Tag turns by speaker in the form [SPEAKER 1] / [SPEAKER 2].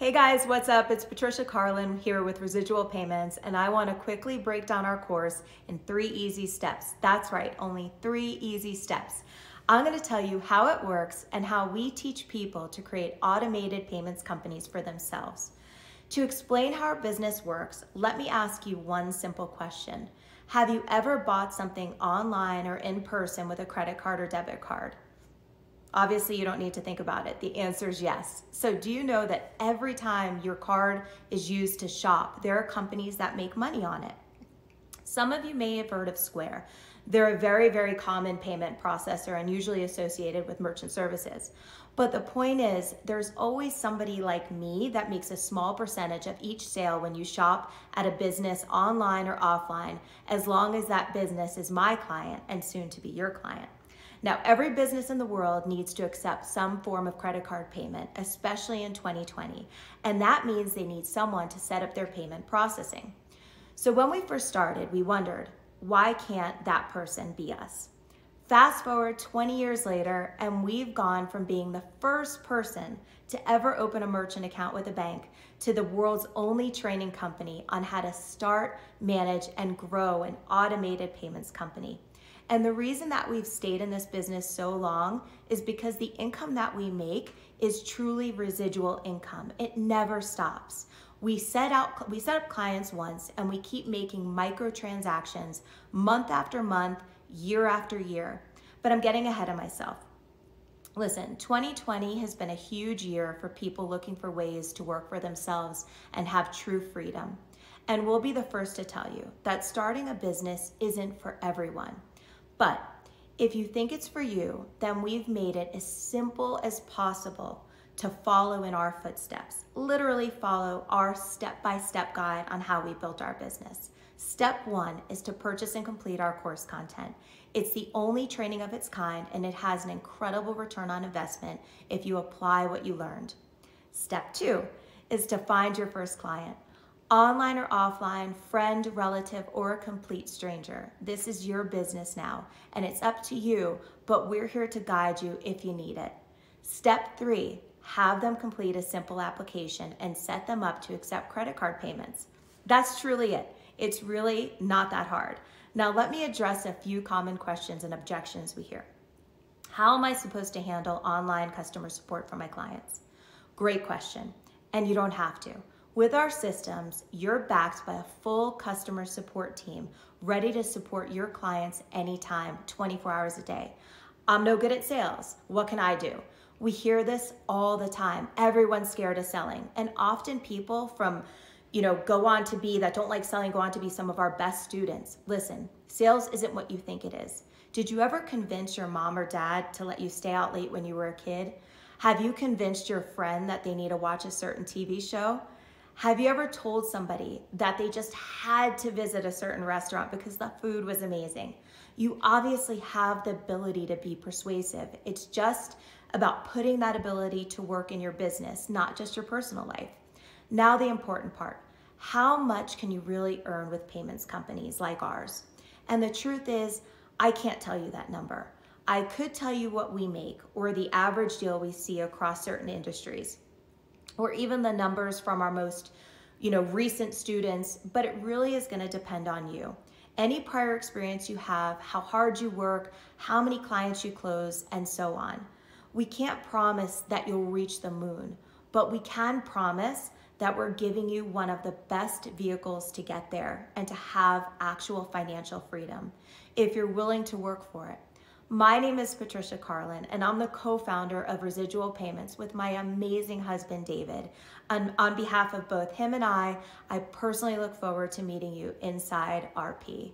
[SPEAKER 1] Hey guys, what's up? It's Patricia Carlin here with Residual Payments, and I want to quickly break down our course in three easy steps. That's right, only three easy steps. I'm going to tell you how it works and how we teach people to create automated payments companies for themselves. To explain how our business works, let me ask you one simple question. Have you ever bought something online or in person with a credit card or debit card? Obviously, you don't need to think about it. The answer is yes. So, do you know that every time your card is used to shop, there are companies that make money on it? Some of you may have heard of Square. They're a very, very common payment processor and usually associated with merchant services. But the point is, there's always somebody like me that makes a small percentage of each sale when you shop at a business online or offline, as long as that business is my client and soon to be your client. Now, every business in the world needs to accept some form of credit card payment, especially in 2020. And that means they need someone to set up their payment processing. So when we first started, we wondered, why can't that person be us? Fast forward 20 years later, and we've gone from being the first person to ever open a merchant account with a bank to the world's only training company on how to start, manage, and grow an automated payments company. And the reason that we've stayed in this business so long is because the income that we make is truly residual income. It never stops. We set out we set up clients once and we keep making micro transactions month after month, year after year. But I'm getting ahead of myself. Listen, 2020 has been a huge year for people looking for ways to work for themselves and have true freedom. And we'll be the first to tell you that starting a business isn't for everyone. But if you think it's for you, then we've made it as simple as possible to follow in our footsteps. Literally follow our step-by-step guide on how we built our business. Step one is to purchase and complete our course content. It's the only training of its kind and it has an incredible return on investment if you apply what you learned. Step two is to find your first client online or offline, friend, relative, or a complete stranger. This is your business now, and it's up to you, but we're here to guide you if you need it. Step three, have them complete a simple application and set them up to accept credit card payments. That's truly it. It's really not that hard. Now, let me address a few common questions and objections we hear. How am I supposed to handle online customer support for my clients? Great question, and you don't have to. With our systems, you're backed by a full customer support team ready to support your clients anytime, 24 hours a day. I'm no good at sales. What can I do? We hear this all the time. Everyone's scared of selling. And often people from, you know, go on to be that don't like selling, go on to be some of our best students. Listen, sales isn't what you think it is. Did you ever convince your mom or dad to let you stay out late when you were a kid? Have you convinced your friend that they need to watch a certain TV show? Have you ever told somebody that they just had to visit a certain restaurant because the food was amazing? You obviously have the ability to be persuasive. It's just about putting that ability to work in your business, not just your personal life. Now, the important part how much can you really earn with payments companies like ours? And the truth is, I can't tell you that number. I could tell you what we make or the average deal we see across certain industries or even the numbers from our most you know, recent students, but it really is gonna depend on you. Any prior experience you have, how hard you work, how many clients you close, and so on. We can't promise that you'll reach the moon, but we can promise that we're giving you one of the best vehicles to get there and to have actual financial freedom if you're willing to work for it. My name is Patricia Carlin, and I'm the co founder of Residual Payments with my amazing husband, David. And on behalf of both him and I, I personally look forward to meeting you inside RP.